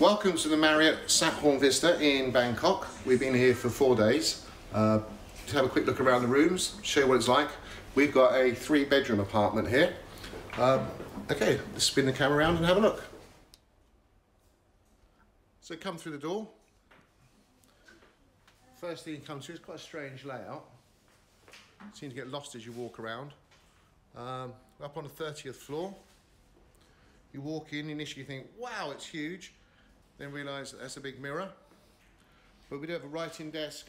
Welcome to the Marriott Sathorn Vista in Bangkok. We've been here for four days uh, to have a quick look around the rooms, show you what it's like. We've got a three bedroom apartment here. Um, okay, let's spin the camera around and have a look. So come through the door. First thing you come to is quite a strange layout. Seems to get lost as you walk around. Um, up on the 30th floor. You walk in, initially you think, wow, it's huge. Then realise that that's a big mirror. But we do have a writing desk,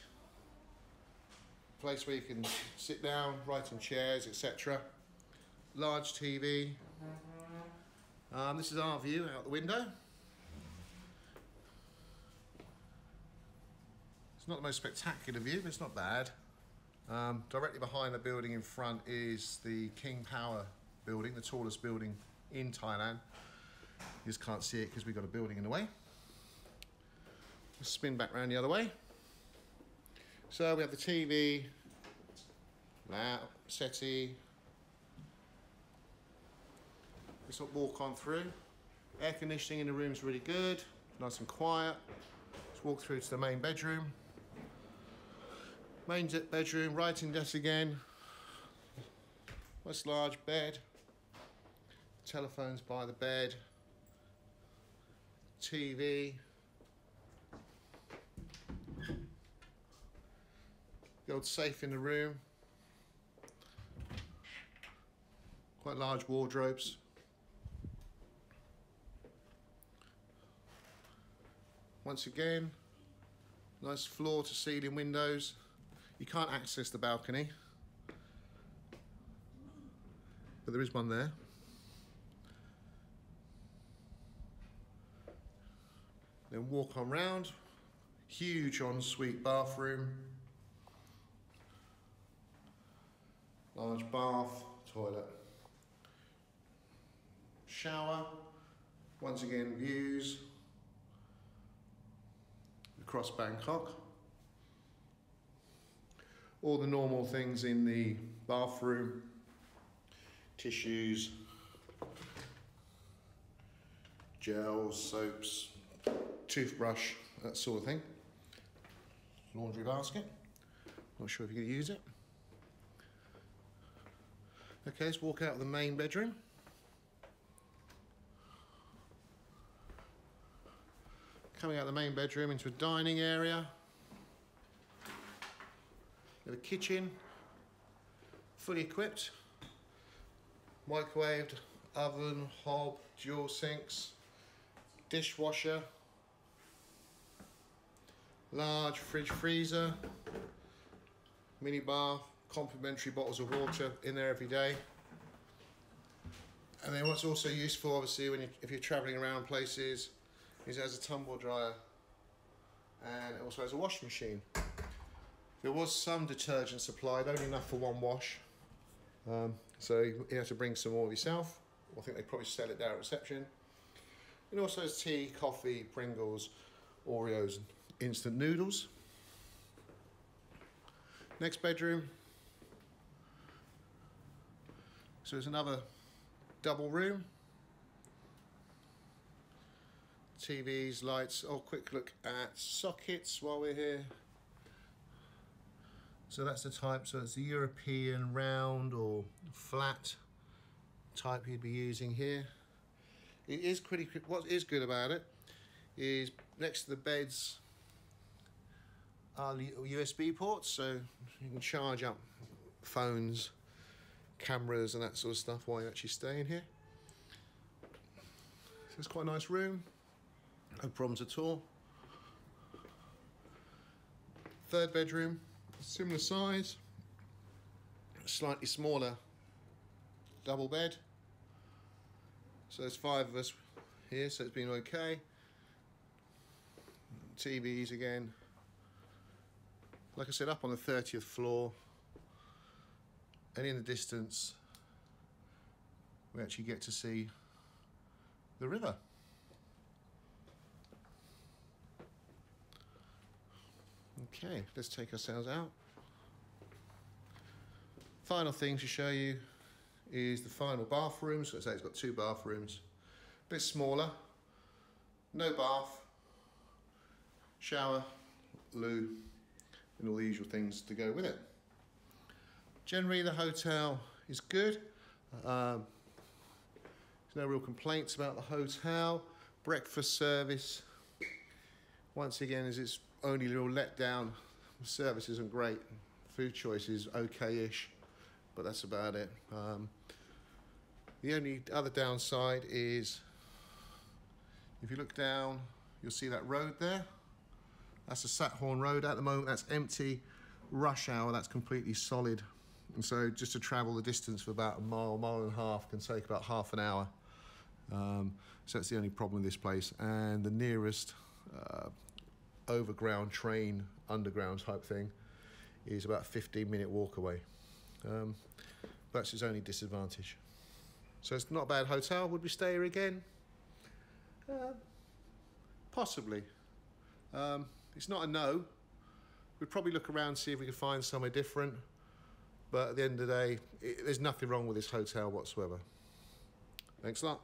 place where you can sit down, write on chairs, etc. Large TV. Um, this is our view out the window. It's not the most spectacular view, but it's not bad. Um, directly behind the building in front is the King Power building, the tallest building in Thailand. You just can't see it because we've got a building in the way. Spin back around the other way. So we have the TV, now settee. Let's walk on through. Air conditioning in the room is really good, nice and quiet. Let's walk through to the main bedroom. Main bedroom, writing desk again. Nice large bed. Telephones by the bed. TV. Old safe in the room. Quite large wardrobes. Once again, nice floor to ceiling windows. You can't access the balcony, but there is one there. Then walk on round, huge ensuite bathroom, large bath, toilet, shower, once again views across Bangkok all the normal things in the bathroom, tissues, gels, soaps, toothbrush, that sort of thing. Laundry basket. Not sure if going to use it. Okay, let's walk out of the main bedroom. Coming out of the main bedroom into a dining area. A kitchen, fully equipped, microwaved, oven, hob, dual sinks, dishwasher, large fridge freezer, mini bar, complimentary bottles of water in there every day. And then what's also useful, obviously, when you, if you're traveling around places, is it has a tumble dryer and it also has a washing machine. There was some detergent supplied, only enough for one wash. Um, so you have to bring some more yourself. I think they probably sell it there at reception. It also has tea, coffee, Pringles, Oreos, and instant noodles. Next bedroom. So it's another double room. TVs, lights. Oh, quick look at sockets while we're here. So that's the type, so it's the European round or flat type you'd be using here. It is pretty, what is good about it is next to the beds are USB ports, so you can charge up phones, cameras and that sort of stuff while you actually stay in here. So it's quite a nice room, no problems at all. Third bedroom, similar size, slightly smaller double bed. So there's five of us here, so it's been okay. TVs again. Like I said, up on the 30th floor. And in the distance, we actually get to see the river. Okay, let's take ourselves out. Final thing to show you is the final bathroom. So I say it's got two bathrooms, a bit smaller, No bath, shower, loo, and all the usual things to go with it. Generally, the hotel is good. Um, there's no real complaints about the hotel. Breakfast service, once again, is its only little letdown. The service isn't great. Food choice is okay-ish, but that's about it. Um, the only other downside is if you look down, you'll see that road there. That's the Sathorn Road at the moment. That's empty. Rush hour, that's completely solid. And so just to travel the distance for about a mile, mile and a half can take about half an hour. Um, so that's the only problem with this place. And the nearest uh, overground train, underground type thing, is about a 15 minute walk away. Um, that's its only disadvantage. So it's not a bad hotel. Would we stay here again? Uh, possibly. Um, it's not a no. We'd probably look around see if we could find somewhere different. But at the end of the day, it, there's nothing wrong with this hotel whatsoever. Thanks a lot.